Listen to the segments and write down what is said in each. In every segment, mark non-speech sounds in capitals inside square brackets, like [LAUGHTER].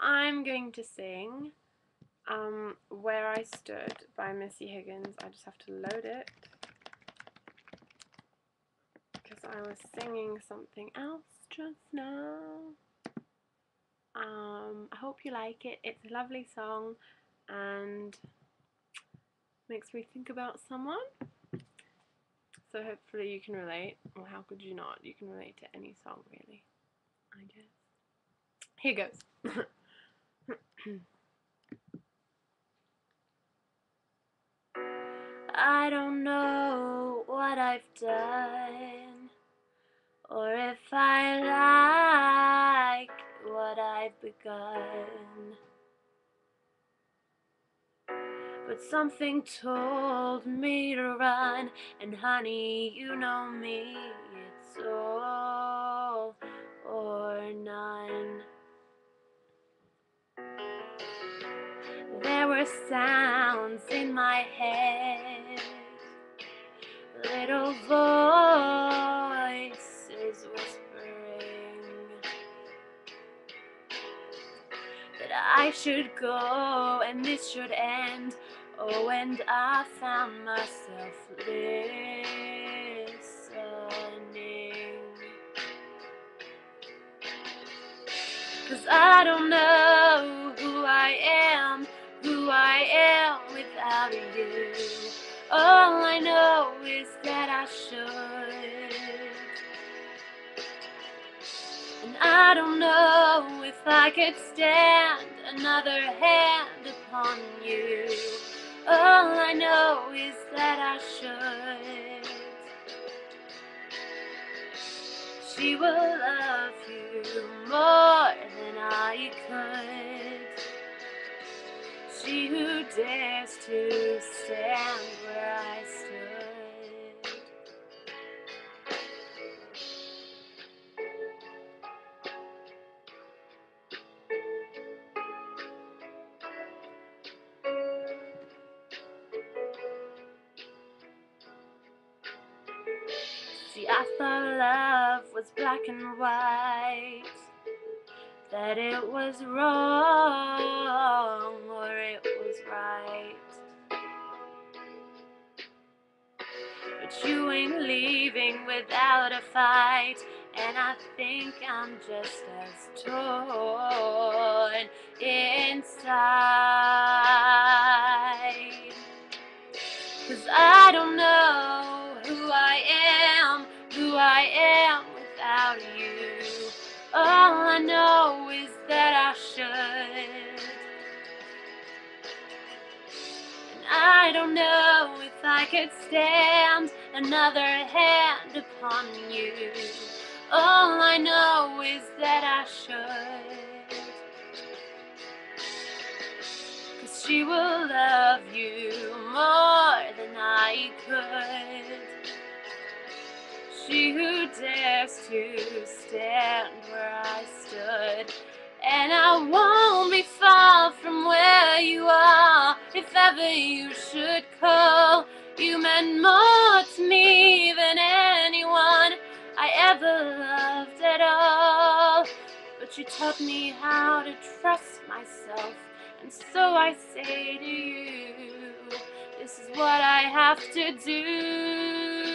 I'm going to sing um, Where I Stood by Missy Higgins. I just have to load it because I was singing something else just now. Um, I hope you like it. It's a lovely song and makes me think about someone. So hopefully you can relate. Well, how could you not? You can relate to any song, really. I guess. Here goes. [LAUGHS] [CLEARS THROAT] I don't know what I've done or if I like what I've begun. But something told me to run, and honey, you know me, it's all or none. Sounds in my head, little voices whispering that I should go and this should end. Oh, and I found myself listening. Cause I don't know All I know is that I should. And I don't know if I could stand another hand upon you. All I know is that I should. She will love you more than I could. She who dares to stand I thought love was black and white, that it was wrong or it was right. But you ain't leaving without a fight, and I think I'm just as torn inside. Don't know if I could stand another hand upon you. All I know is that I should. Cause she will love you more than I could. She who dares to stand where I stood. And I won't be far from where you are you should call. You meant more to me than anyone I ever loved at all. But you taught me how to trust myself. And so I say to you, this is what I have to do.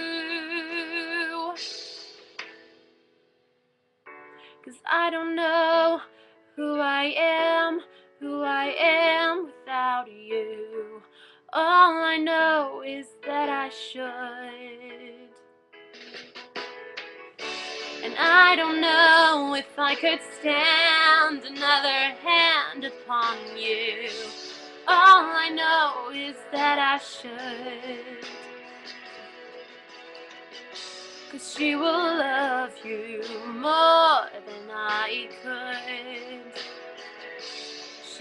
Cause I don't know who I am, who I am without you. All I know is that I should. And I don't know if I could stand another hand upon you. All I know is that I should. Cause she will love you more than I could.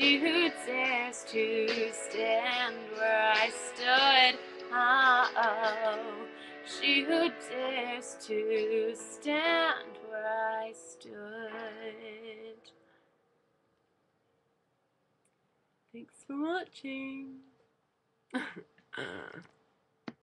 She who dares to stand where I stood. Oh, she who dares to stand where I stood. Thanks for watching. [LAUGHS]